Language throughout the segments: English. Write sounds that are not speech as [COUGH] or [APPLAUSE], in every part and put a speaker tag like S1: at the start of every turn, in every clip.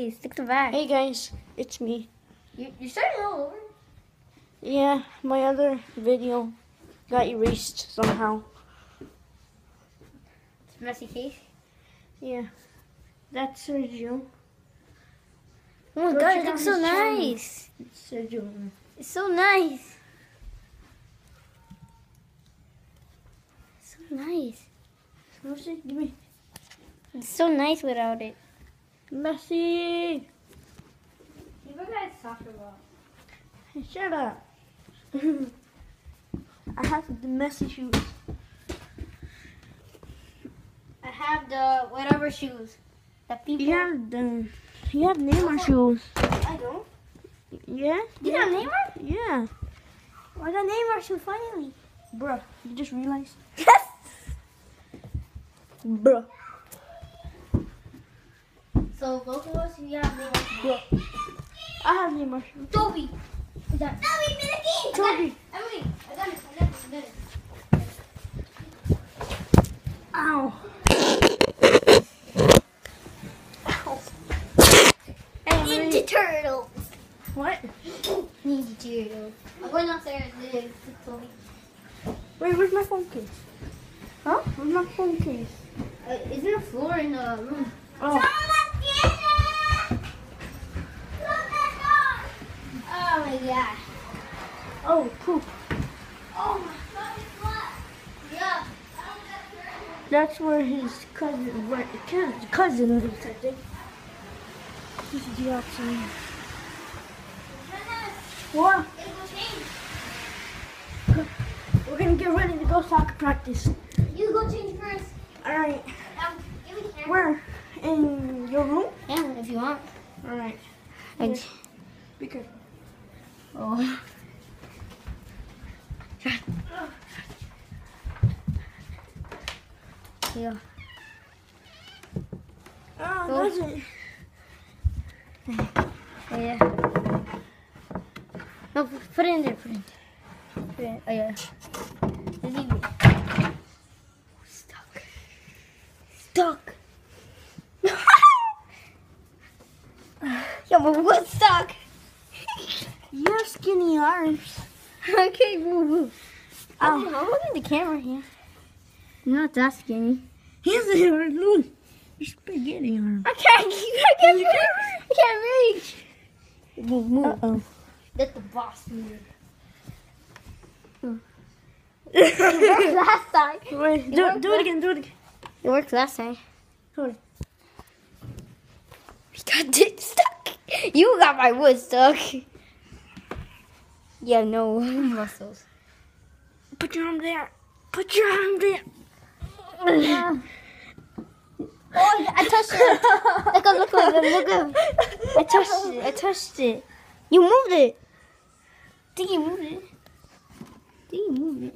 S1: Hey, stick to back.
S2: Hey guys, it's me.
S1: You, you're starting all over.
S2: Yeah, my other video got erased somehow.
S1: It's a messy case.
S2: Yeah, that's Sergio.
S1: Oh my
S2: Go
S1: god, it looks so
S2: channel.
S1: nice.
S2: It's Sergio.
S1: It's so nice. So nice.
S2: Give me.
S1: It's so nice without it.
S2: Messy.
S1: You look at soccer ball.
S2: Hey, shut up. [LAUGHS] I have the Messi shoes.
S1: I have the whatever shoes. That people.
S2: You have the. You have Neymar shoes.
S1: I don't.
S2: Yeah.
S1: You
S2: yeah.
S1: got Neymar?
S2: Yeah.
S1: I got Neymar shoes finally.
S2: Bruh, you just realized?
S1: Yes.
S2: Bruh.
S1: So both of us, we have shoes.
S2: Bruh. I have Neymar shoes.
S1: Toby. Toby Miniki?
S2: Toby.
S1: Emily, I got it. I got it. I got it.
S2: Ow.
S1: Ninja Turtle.
S2: What?
S1: Ninja Turtle. I'm going downstairs. to Toby.
S2: Wait, where's my phone case?
S1: Huh?
S2: Where's my phone case?
S1: Uh, is there a floor in the room?
S2: Oh.
S1: Oh my god.
S2: Oh, poop.
S1: Oh my god, it's? Yeah.
S2: That's where his cousin, where his cousin lives, I think. This is the outside. What? [LAUGHS] We're gonna get ready to go soccer practice.
S1: You go change first.
S2: Alright.
S1: Um, give me the camera.
S2: Where? In your room?
S1: Yeah, if you want.
S2: Alright. Be careful.
S1: oh. [LAUGHS] Yeah.
S2: Oh,
S1: Go.
S2: does it?
S1: Oh, yeah. No, p- put it in Ah, oh, there. Put it in there. Put it in. Oh, yeah. Leave it. Stuck. Stuck. [LAUGHS] yeah, but what's stuck? [LAUGHS]
S2: You have skinny arms.
S1: okay, move. Oh. I'm,
S2: Ow.
S1: I'm holding the camera here. You're not that skinny.
S2: Here's the arm. Look. Your spaghetti arm.
S1: I can't. I can't. reach. I can't reach. Move, move.
S2: Uh-oh.
S1: Let the boss move. [LAUGHS] last time.
S2: Wait, do,
S1: worked
S2: do it again, do it again.
S1: It worked last time.
S2: Hold it.
S1: We got it stuck. You got my wood stuck. Yeah, no [LAUGHS] muscles.
S2: Put your arm there. Put your arm there.
S1: Oh, I touched it. Look up, look up, look. I touched it. I touched it. You moved it. Think you moved it. Think you moved it.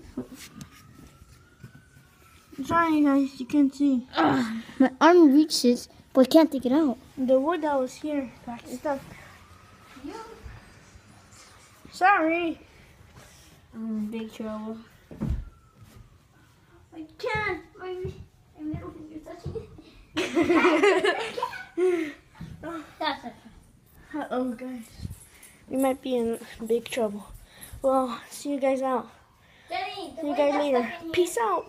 S2: Sorry, guys, you can't see.
S1: Ugh, my arm reaches, but I can't take it out.
S2: The wood that was here got stuck. Sorry.
S1: I'm in big trouble. I can't. My, my middle finger's touching it. It. [LAUGHS]
S2: Uh-oh, guys. We might be in big trouble. Well, see you guys out. See you guys later.
S1: stuck in here-
S2: Peace out.